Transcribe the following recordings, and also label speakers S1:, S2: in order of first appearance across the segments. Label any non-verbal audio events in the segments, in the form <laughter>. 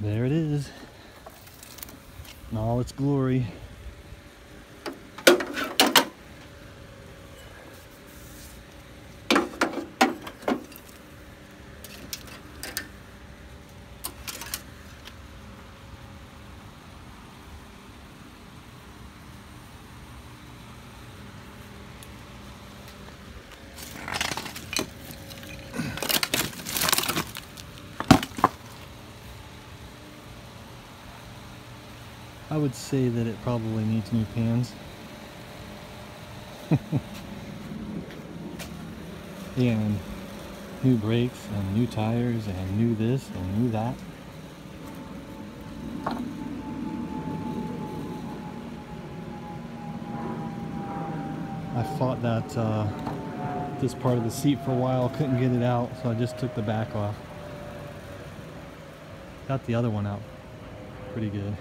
S1: There it is. In all its glory. I would say that it probably needs new pans. <laughs> and new brakes and new tires and new this and new that. I fought that uh, this part of the seat for a while, couldn't get it out, so I just took the back off. Got the other one out pretty good.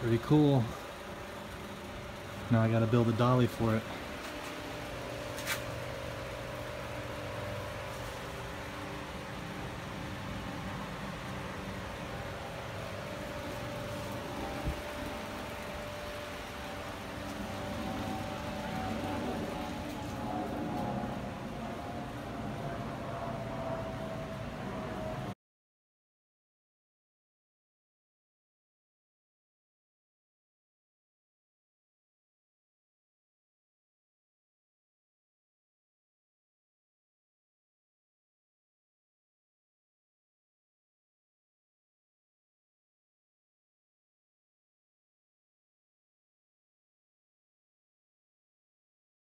S1: Pretty cool. Now I gotta build a dolly for it.